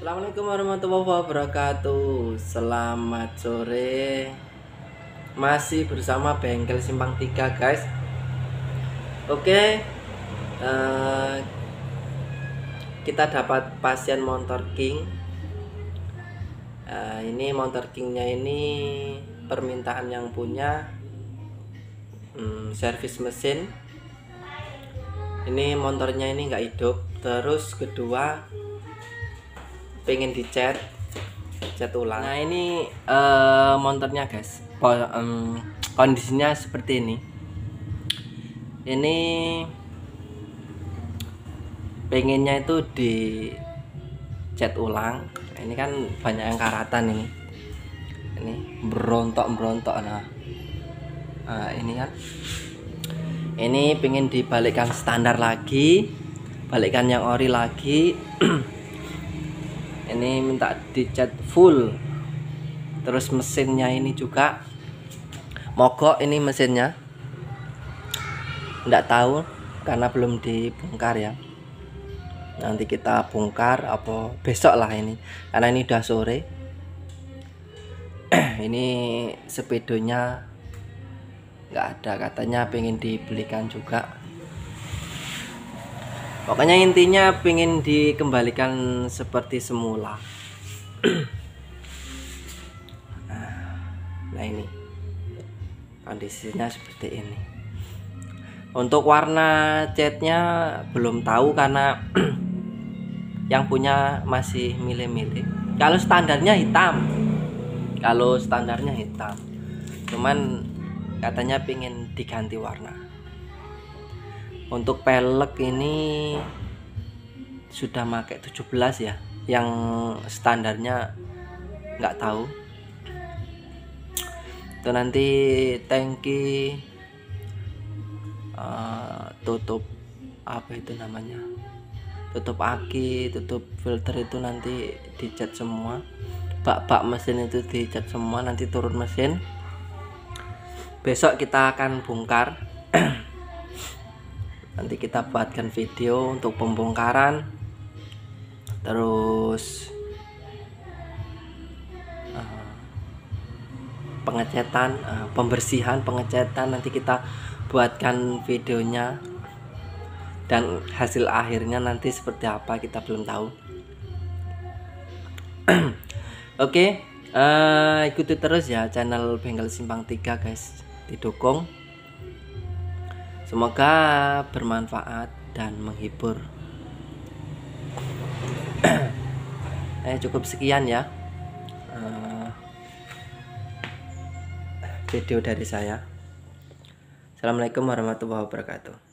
Assalamualaikum warahmatullahi wabarakatuh. Selamat sore. Masih bersama Bengkel Simpang 3 guys. Oke uh, Kita dapat pasien Motor King. Uh, Ini Motor Kingnya ini Permintaan yang punya um, Servis mesin. Ini motornya ini nggak hidup. Terus kedua pengen dicat cat ulang. Nah ini uh, motornya guys. Kondisinya seperti ini. Ini pengennya itu di cat ulang. Ini kan banyak yang karatan ini. Ini berontok berontok nah, nah ini kan. Ini pengen dibalikkan standar lagi balikkan yang ori lagi ini minta dicat full. Terus mesinnya ini juga. Mogok ini mesinnya. Enggak tahu karena belum dibongkar ya. Nanti kita bongkar apa besok lah ini. Karena ini udah sore. Ini sepedonya enggak ada. Katanya pengen dibelikan juga pokoknya intinya pengen dikembalikan seperti semula. Nah ini. Kondisinya seperti ini. Untuk warna catnya belum tahu karena yang punya masih milih-milih. Kalau standarnya hitam. Kalau standarnya hitam. Cuman katanya pengen diganti warna untuk pelek ini sudah pakai 17 ya. Yang standarnya nggak tahu. Itu nanti tangki uh, tutup apa itu namanya? Tutup aki tutup filter itu nanti dicat semua. Bak-bak mesin itu dicat semua nanti turun mesin. Besok kita akan bongkar nanti kita buatkan video untuk pembongkaran. Terus uh, pengecetan uh, pembersihan pengecetan nanti kita buatkan videonya. Dan hasil akhirnya nanti seperti apa kita belum tahu. Oke okay, uh, ikuti terus ya channel bengkel simpang 3 guys. Didukung Semoga bermanfaat dan menghibur. eh cukup sekian ya uh, video dari saya. Assalamualaikum warahmatullahi wabarakatuh.